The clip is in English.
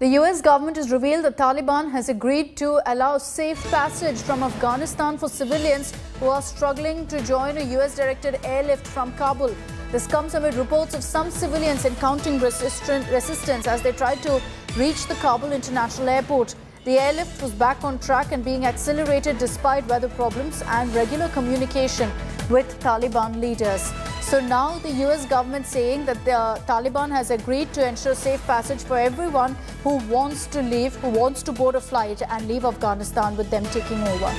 The US government has revealed that Taliban has agreed to allow safe passage from Afghanistan for civilians who are struggling to join a US directed airlift from Kabul. This comes amid reports of some civilians encountering resistance as they tried to reach the Kabul International Airport. The airlift was back on track and being accelerated despite weather problems and regular communication with Taliban leaders. So now the US government saying that the uh, Taliban has agreed to ensure safe passage for everyone who wants to leave, who wants to board a flight and leave Afghanistan with them taking over.